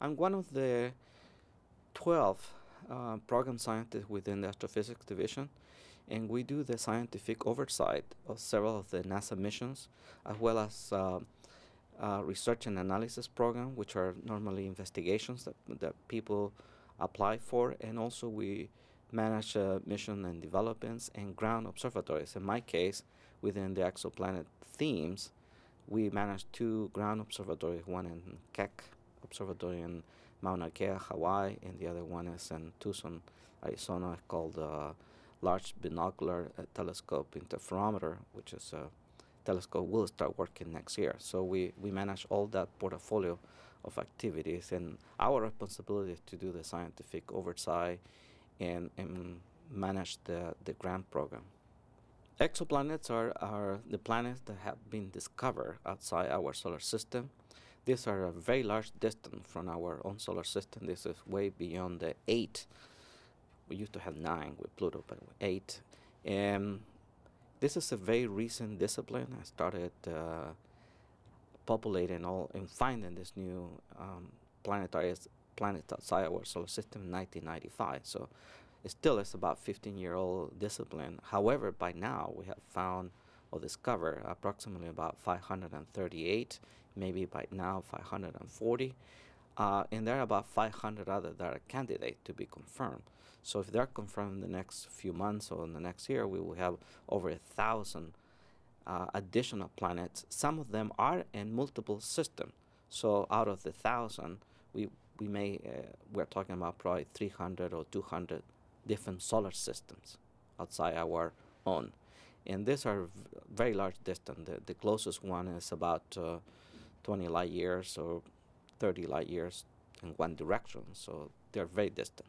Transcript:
I'm one of the 12 uh, program scientists within the astrophysics division, and we do the scientific oversight of several of the NASA missions, as well as uh, uh, research and analysis program, which are normally investigations that, that people apply for, and also we manage uh, mission and developments and ground observatories. In my case, within the exoplanet themes, we manage two ground observatories, one in Keck Observatory in Mauna Kea, Hawaii, and the other one is in Tucson, Arizona, called the uh, Large Binocular Telescope Interferometer, which is a telescope will start working next year. So we, we manage all that portfolio of activities, and our responsibility is to do the scientific oversight and, and manage the, the grant program. Exoplanets are, are the planets that have been discovered outside our solar system. These are a very large distance from our own solar system. This is way beyond the eight. We used to have nine with Pluto, but eight. And this is a very recent discipline. I started uh, populating all and finding this new um, planetary planets outside our solar system in 1995. So it still is about 15 year old discipline. However, by now we have found or discovered approximately about 538, maybe by now 540. Uh, and there are about 500 other that are candidates to be confirmed. So if they're confirmed in the next few months or in the next year, we will have over a thousand uh, additional planets. Some of them are in multiple systems. So out of the thousand, we we may uh, we're talking about probably 300 or 200 different solar systems outside our own. And these are very large distance. The, the, closest one is about uh, 20 light years or 30 light years in one direction, so they're very distant.